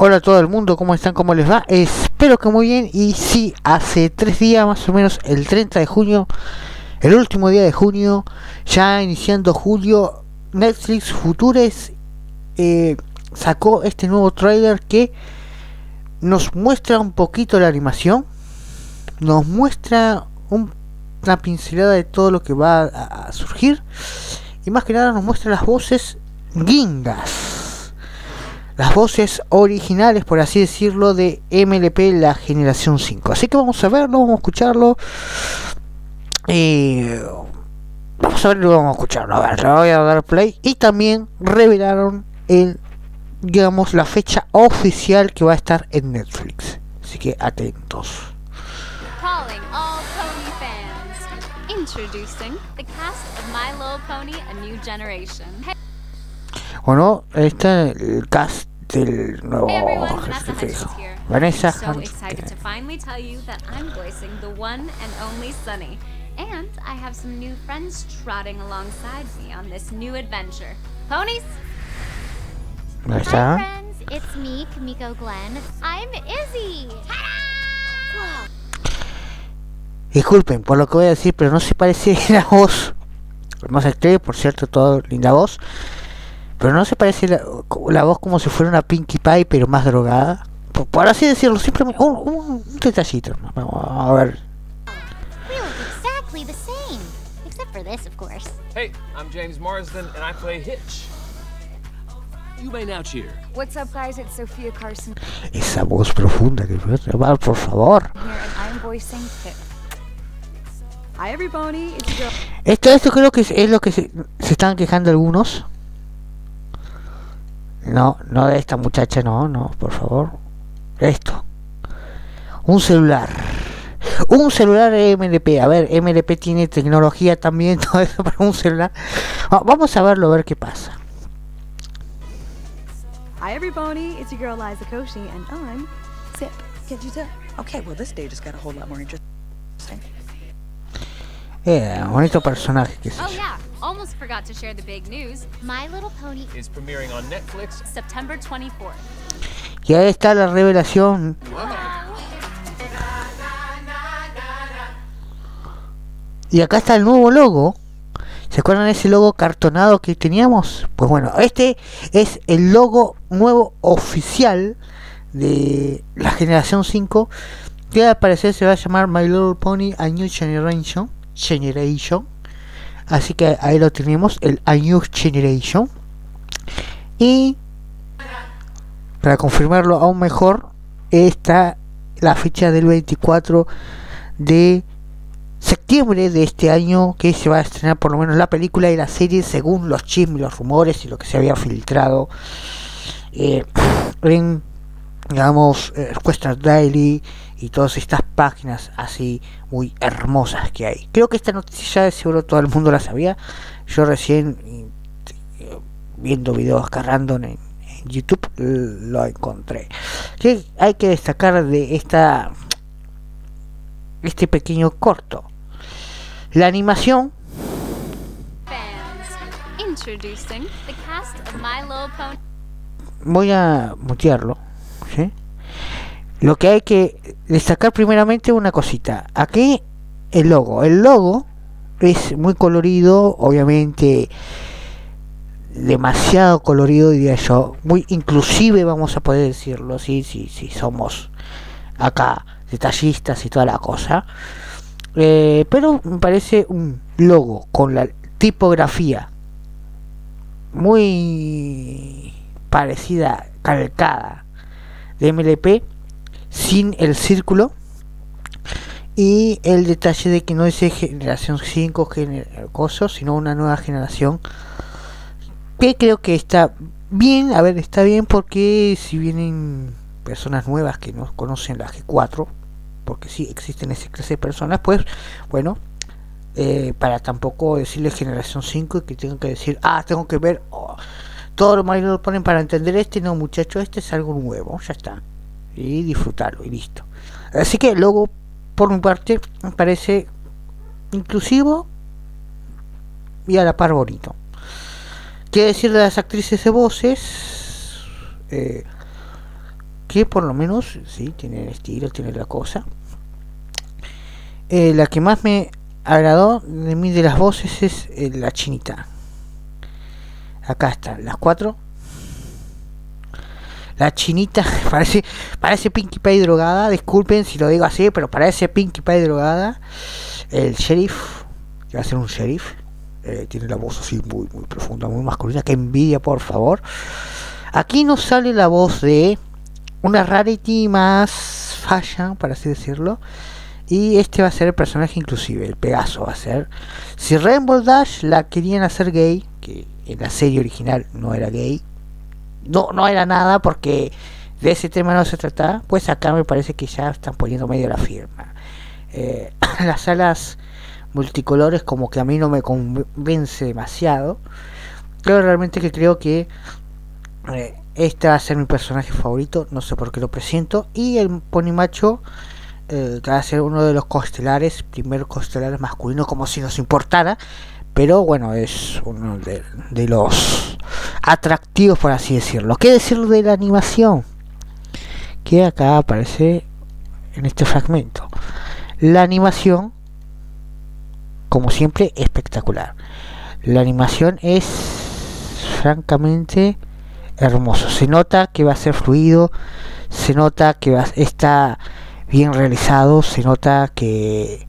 Hola a todo el mundo, ¿cómo están? ¿Cómo les va? Espero que muy bien. Y sí, hace tres días más o menos, el 30 de junio, el último día de junio, ya iniciando julio, Netflix Futures eh, sacó este nuevo trailer que nos muestra un poquito la animación, nos muestra una pincelada de todo lo que va a, a surgir y más que nada nos muestra las voces gingas las voces originales, por así decirlo, de MLP la generación 5. Así que vamos a verlo, vamos a escucharlo. Eh, vamos a verlo, vamos a escucharlo. A ver, le voy a dar play. Y también revelaron el, digamos, la fecha oficial que va a estar en Netflix. Así que atentos. Calling all pony fans. Introducing the cast of My Little Pony: A New Generation. Hey Bueno, está el cast del nuevo jefe. Vanessa so Hudgens. excited to finally tell you that I'm voicing the one and only Sunny. And I have some new friends trotting alongside me on this new adventure. Ponies, Hi friends, it's me, Kamiko Glenn. I'm Izzy. Disculpen por lo que voy a decir, pero no se parece la voz. Hermosa actriz, por cierto, todo linda voz. Pero no se parece la, la voz como si fuera una Pinkie Pie, pero más drogada. Por, por así decirlo, simplemente un, un, un detallito. a ver. We look exactly the same. Except for this, of course. Hey, I'm James Marsden, and I play Hitch. You may now cheer. What's up, guys? It's Sophia Carson Esa voz profunda que va, por favor. Esto, esto creo que es, es lo que se, se están quejando algunos. No, no de esta muchacha, no, no, por favor. Esto. Un celular. Un celular MLP. A ver, MLP tiene tecnología también, todo eso para un celular. Va- Vamos a verlo, a ver qué pasa. Hi, everybody. It's your girl Liza Koshy, and I'm Zip. Can't you tell? Okay, well, this day just got a whole lot more interesting. Eh, bonito personaje, qué sé oh yeah, almost forgot to share the big news. My Little Pony Is premiering on Netflix. September 24th. Y ahí está la revelación. Y acá está el nuevo logo. ¿Se acuerdan de ese logo cartonado que teníamos? Pues bueno, este es el logo nuevo oficial de la generación 5. Que al parecer se va a llamar My Little Pony A New Generation. Generation. Así que ahí lo tenemos, el A New Generation. Y para confirmarlo aún mejor, está la fecha del 24 de septiembre de este año que se va a estrenar por lo menos la película y la serie según los chismes, los rumores y lo que se había filtrado eh, en digamos eh, Daily y todas estas páginas así muy hermosas que hay. Creo que esta noticia ya de seguro todo el mundo la sabía. Yo recién eh, viendo videos cargando en, YouTube lo encontré. ¿Qué hay que destacar de esta este pequeño corto? La animación voy a mutearlo. Lo que hay que destacar primeramente una cosita. Aquí el logo. El logo es muy colorido, obviamente demasiado colorido diría yo. Muy inclusive vamos a poder decirlo, sí, sí, sí, somos acá detallistas y toda la cosa. Eh, pero me parece un logo con la tipografía muy parecida, calcada de MLP, sin el círculo y el detalle de que no es de generación 5 gener- coso, sino una nueva generación que creo que está bien, a ver, está bien porque si vienen personas nuevas que no conocen la G4, porque sí existen esa clase de personas, pues bueno, eh, para tampoco decirle generación 5 y que tengan que decir, ah, tengo que ver oh, todo lo malo lo ponen para entender este, no muchacho, este es algo nuevo, ya está, y disfrutarlo y listo. Así que luego, por mi parte, me parece inclusivo y a la par bonito. ¿Qué decir de las actrices de voces? Eh, que por lo menos sí tiene el estilo, tiene la cosa. Eh, la que más me agradó de mí de las voces es eh, la chinita. Acá están las cuatro. La chinita parece parece Pinkie Pie drogada. Disculpen si lo digo así, pero parece Pinkie Pie drogada. El sheriff, que va a ser un sheriff, eh, tiene la voz así muy muy profunda, muy masculina. Que envidia, por favor. Aquí nos sale la voz de una rarity más fashion, para así decirlo. Y este va a ser el personaje inclusive, el Pegaso va a ser. Si Rainbow Dash la querían hacer gay, que en la serie original no era gay, no, no era nada porque de ese tema no se trataba, pues acá me parece que ya están poniendo medio la firma. Eh, las alas multicolores como que a mí no me convence demasiado. Pero realmente que creo que eh, este va a ser mi personaje favorito, no sé por qué lo presento. Y el pony macho eh, que va a ser uno de los costelares, primer costelares masculino, como si nos importara. Pero bueno, es uno de, los atractivos, por así decirlo. ¿Qué decir de la animación? Que acá aparece en este fragmento. La animación, como siempre, espectacular. La animación es francamente hermoso. Se nota que va a ser fluido, se nota que va, está bien realizado, se nota que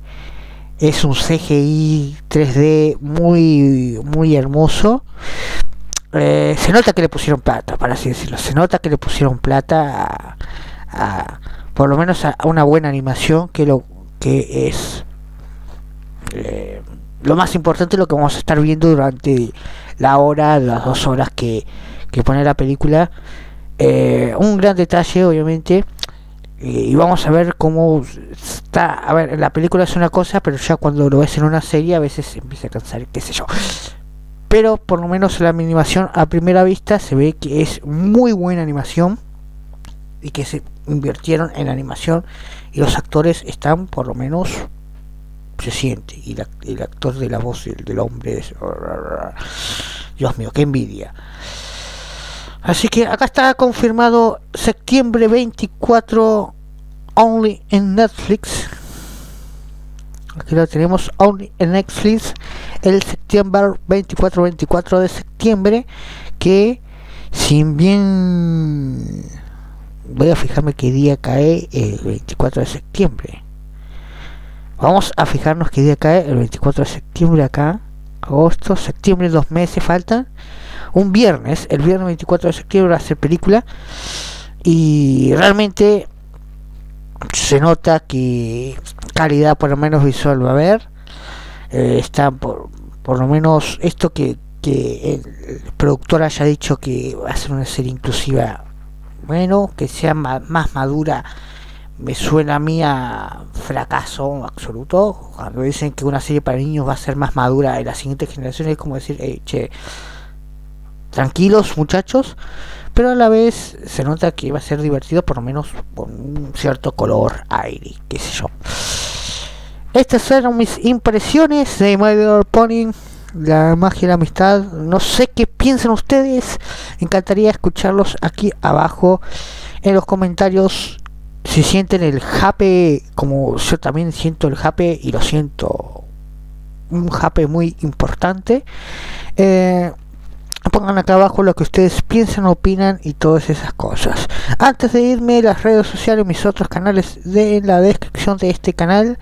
es un CGI 3D muy muy hermoso. Eh, se nota que le pusieron plata, para así decirlo. Se nota que le pusieron plata a, por lo menos a, una buena animación, que lo que es eh, lo más importante, lo que vamos a estar viendo durante la hora, las dos horas que, que pone la película. Eh, un gran detalle, obviamente, y vamos a ver cómo está. A ver, la película es una cosa, pero ya cuando lo ves en una serie a veces empieza a cansar, qué sé yo. Pero por lo menos la animación a primera vista se ve que es muy buena animación y que se invirtieron en animación y los actores están por lo menos se siente y el actor de la voz del, del hombre es Dios mío, qué envidia. Así que acá está confirmado septiembre 24 only en Netflix. Aquí lo tenemos only en Netflix el septiembre 24-24 de septiembre que sin bien voy a fijarme qué día cae el 24 de septiembre. Vamos a fijarnos qué día cae el 24 de septiembre acá. Agosto, septiembre, dos meses faltan un viernes, el viernes 24 de septiembre, a hacer película. Y realmente se nota que calidad por lo menos visual va a haber. Eh, está por, por lo menos esto que, que el productor haya dicho que va a ser una serie inclusiva, bueno, que sea más madura, me suena a mí a fracaso absoluto. Cuando dicen que una serie para niños va a ser más madura en las siguientes generaciones, es como decir, hey, che, tranquilos muchachos, pero a la vez se nota que va a ser divertido por lo menos con un cierto color aire, qué sé yo. Estas fueron mis impresiones de My Little Pony, la magia y la amistad. No sé qué piensan ustedes. Encantaría escucharlos aquí abajo en los comentarios. Si sienten el jape como yo también siento el jape y lo siento un jape muy importante. Eh, pongan acá abajo lo que ustedes piensan, opinan y todas esas cosas. Antes de irme, las redes sociales, mis otros canales de la descripción de este canal,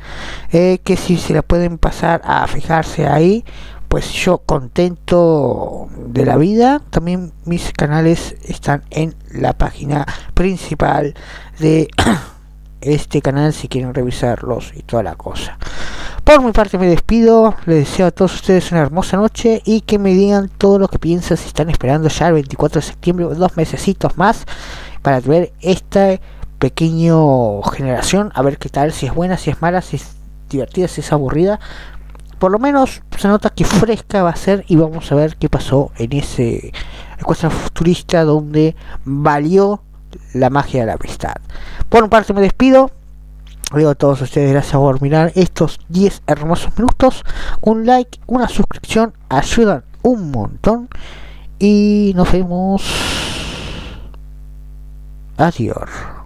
eh, que si se la pueden pasar a fijarse ahí, pues yo contento de la vida. También mis canales están en la página principal de este canal si quieren revisarlos y toda la cosa. Por mi parte me despido, les deseo a todos ustedes una hermosa noche y que me digan todo lo que piensan si están esperando ya el 24 de septiembre, dos mesecitos más para ver esta pequeño generación, a ver qué tal, si es buena, si es mala, si es divertida, si es aburrida. Por lo menos se nota que fresca va a ser y vamos a ver qué pasó en ese encuentro futurista donde valió la magia de la amistad. Por mi parte me despido, digo a todos ustedes gracias por mirar estos 10 hermosos minutos. Un like, una suscripción ayudan un montón. Y nos vemos. Adiós.